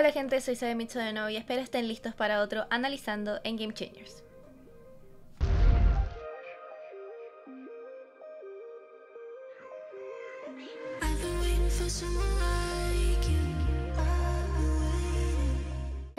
Hola gente, soy de nuevo y espero estén listos para otro Analizando en Game Changers.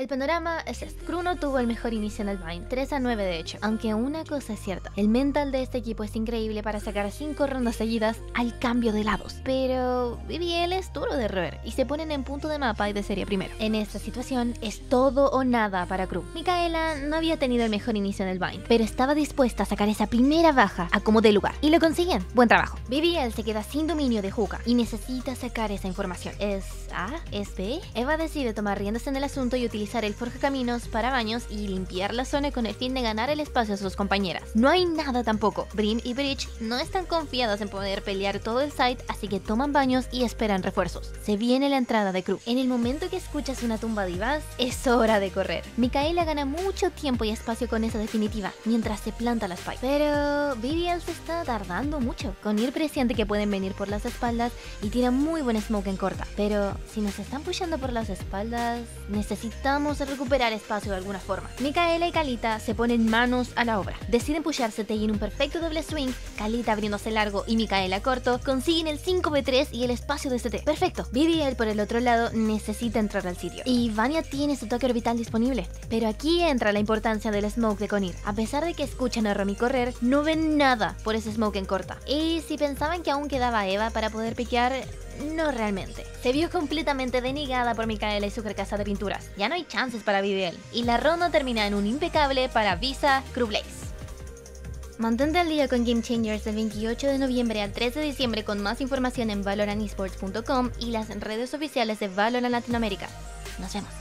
El panorama es este. Kruno tuvo el mejor inicio en el Vine, 3 a 9 de hecho. Aunque una cosa es cierta, el mental de este equipo es increíble para sacar 5 rondas seguidas al cambio de lados. Pero BBL es duro de roer y se ponen en punto de mapa y de serie primero. En esta situación es todo o nada para Kru. Micaela no había tenido el mejor inicio en el Vine, pero estaba dispuesta a sacar esa primera baja a como de lugar. Y lo consiguen. Buen trabajo. BBL se queda sin dominio de Hookah y necesita sacar esa información. ¿Es A? ¿Es B? Eva decide tomar riendas en el asunto y utilizar el forja caminos para baños y limpiar la zona con el fin de ganar el espacio a sus compañeras. No hay nada tampoco. Brim y Bridge no están confiadas en poder pelear todo el site, así que toman baños y esperan refuerzos. Se viene la entrada de Crew. En el momento que escuchas una tumba de Ivas, es hora de correr. Micaela gana mucho tiempo y espacio con esa definitiva, mientras se planta la spike. Pero BBL se está tardando mucho. Con ir presiente que pueden venir por las espaldas y tira muy buen smoke en corta. Pero si nos están pushando por las espaldas, necesitamos recuperar espacio de alguna forma. Micaela y Kalita se ponen manos a la obra. Deciden pusharse y en un perfecto doble swing, Kalita abriéndose largo y Micaela corto, consiguen el 5v3 y el espacio de CT. Perfecto. BBL por el otro lado necesita entrar al sitio. Y Vania tiene su toque orbital disponible. Pero aquí entra la importancia del smoke de Conir. A pesar de que escuchan a Romy correr, no ven nada por ese smoke en corta. Y si pensaban que aún quedaba Eva para poder piquear, no realmente. Se vio completamente denegada por Micaela y su carcasa de pinturas. Ya no hay chances para BBL. Y la ronda termina en un impecable para Visa Crew Blaze. Mantente al día con Game Changers del 28 de noviembre al 3 de diciembre con más información en valorantesports.com y las redes oficiales de Valorant Latinoamérica. Nos vemos.